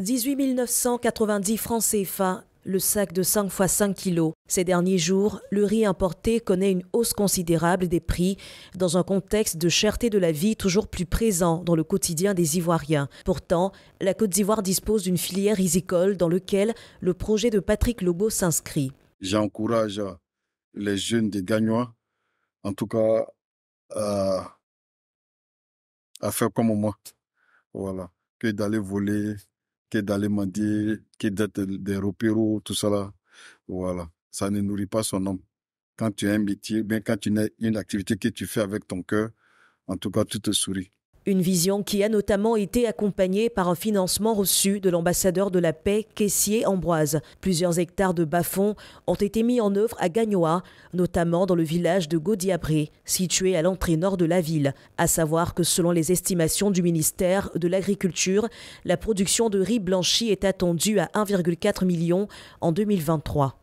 18 990 francs CFA le sac de 5 x 5 kilos. Ces derniers jours, le riz importé connaît une hausse considérable des prix dans un contexte de cherté de la vie toujours plus présent dans le quotidien des Ivoiriens. Pourtant, la Côte d'Ivoire dispose d'une filière risicole dans laquelle le projet de Patrick Lobo s'inscrit. J'encourage les jeunes des Gagnois, en tout cas, à, à faire comme moi. Voilà. Que d'aller voler, que d'aller mendier, que d'être des repéros, tout ça Voilà. Ça ne nourrit pas son homme. Quand tu as un métier, bien quand tu as une activité que tu fais avec ton cœur, en tout cas, tout te sourit. Une vision qui a notamment été accompagnée par un financement reçu de l'ambassadeur de la paix, Caissier Ambroise. Plusieurs hectares de bas-fonds ont été mis en œuvre à Gagnoa, notamment dans le village de Gaudiabré, situé à l'entrée nord de la ville. À savoir que selon les estimations du ministère de l'Agriculture, la production de riz blanchi est attendue à 1,4 million en 2023.